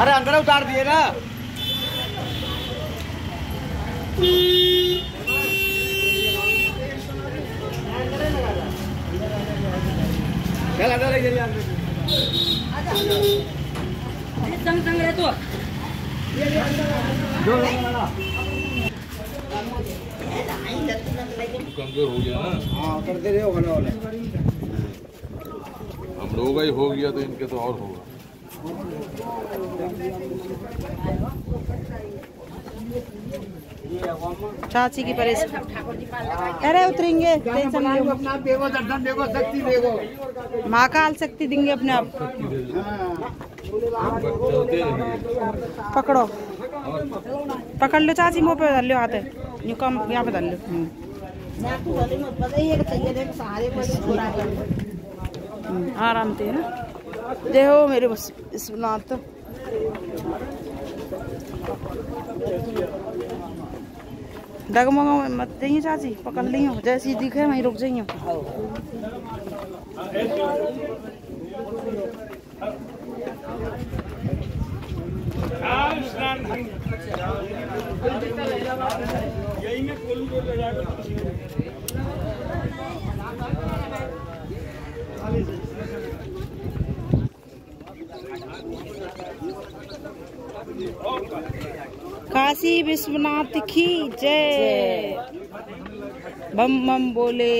अरे अंदर उतार दिए ना। चल अंदर ले चलिए अंदर। संग संग रहे तो। कमज़ोर हो गया ना। हाँ करते रहो होने वाले। लोगों का ही हो गया तो इनके तो और होगा। चाची की परेशानी अरे उतरेंगे टेंशन नहीं लो। अपना देखो दर्शन देखो शक्ति देखो महाकाल शक्ति देंगे अपने आप। पकड़ो। पकड़ लो चाची मुँह पे धर लो हाथ। यूँ कम यहाँ पे धर लो। आराम से ना। हो मेरे बस विश्वनाथ डगमग मत जाइए चाची, पकड़ ली हो जैसी दिखे वहीं रुक जाइए काशी विश्वनाथ की जय। बम बम बोले।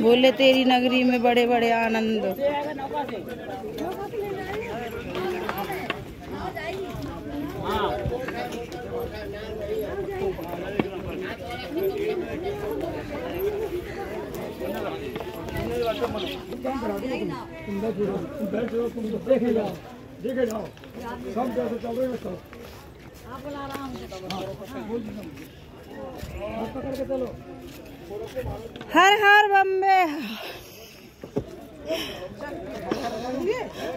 बोले तेरी नगरी में बड़े बड़े आनंद। हर हर बम्बे।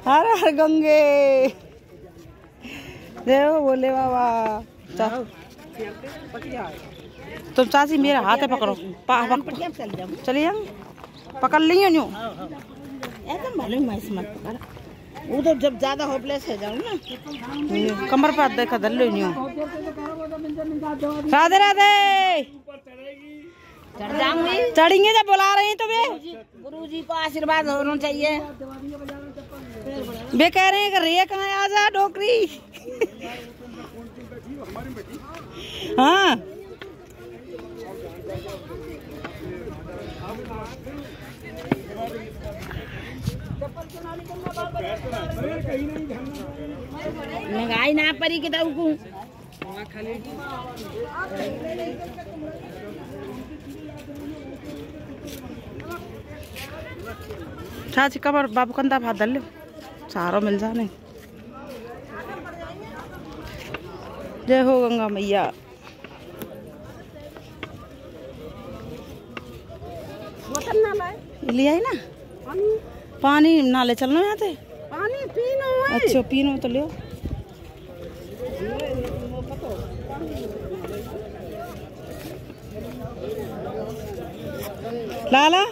हर हर गंगे। देव बोले बाबा। तुम चाची मेरा हाथ है पकड़ो। चलिए पकड़ ली यूँ एकदम है इसमें। वो तो जब ज़्यादा होपलेस हो जाऊँ ना? कमर पे हाथ देखा धर लो राधे राधे! चढ़ जाऊँगी चढ़ेंगे जब बुला रहे हैं तुम्हें। गुरु जी को आशीर्वाद होना चाहिए। वे कह रहे हैं कि रे कहाँ है? आजा डोकरी हाँ। महँगाई ना पड़ी के तो को। चाची कबर बाबू कंधा भात धर लो। सारो मिल जाने जय हो गंगा मैया। ले आई ना? पानी। नाले चलना यहाँ पीनो अच्छा पीनो तो लियो। लाला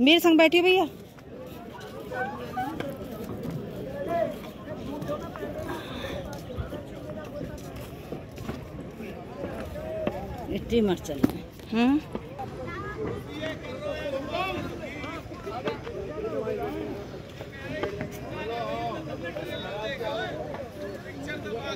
मेरे संग बैठी हो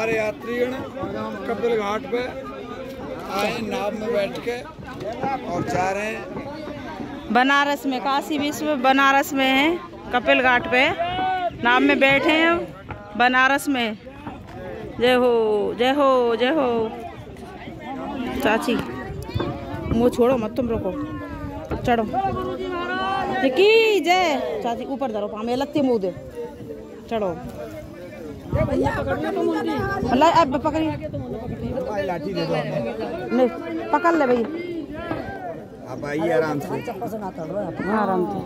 हमारे यात्रीगण कपिल घाट पे आए, नाव में बैठ के और जा रहे हैं। बनारस में, काशी विश्व बनारस में है, कपिल घाट पे। नाम में बैठे हैं बनारस में। जय हो जय हो जय हो। चाची, मुँह छोड़ो मत, तुम रोको। चढ़ो। की जय। चाची, ऊपर धरो पामे लगती मुँह दे। चढ़ो। अब पकड़िए लाठी दे दो नहीं पकड़ ले भैया आप आइए आराम से। आराम से।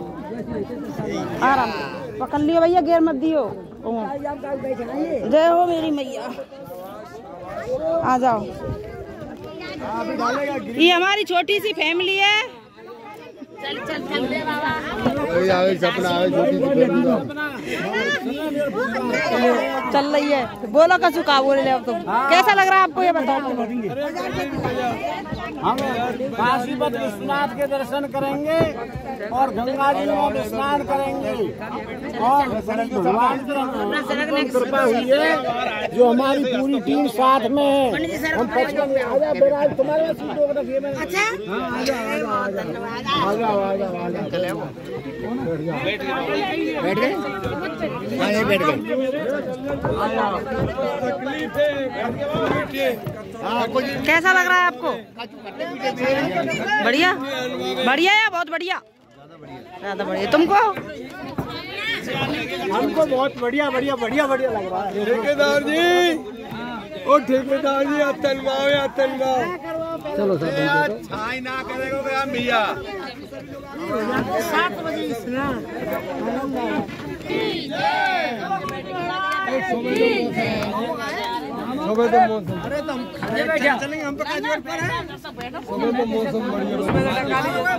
आराम पकड़ लियो भैया गेर मत दियो। जय हो मेरी मैया। आ जाओ। ये हमारी छोटी सी फैमिली है। सपना चल रही है। बोलो कछु का बोले ले अब तुम? कैसा लग रहा है आपको ये बताओ। हम काशी विश्वनाथ के दर्शन करेंगे और गंगा जी में स्नान करेंगे। और कृपा हुई है जो हमारी पूरी टीम साथ में है। हम पचपन आजा बेराज तुम्हारे मैं अच्छा? आ जाओ आ जाओ आ जाओ आ जाओ आ जाओ बैठ गए? हाँ ये बैठ गए कैसा लग रहा है आपको? बढ़िया? बढ़िया या बहुत बढ़िया? ज़्यादा बढ़िया। तुमको? हमको बहुत बढ़िया बढ़िया बढ़िया बढ़िया लग रहा है। ठेकेदार जी ओ ठेकेदार जी आतनगांव आतनगांव चलो सर छाई ना करेगा भैया सुबह तो मौसम अरे तो हम चलेंगे, हम पे का पर है। सुबह तो मौसम बढ़िया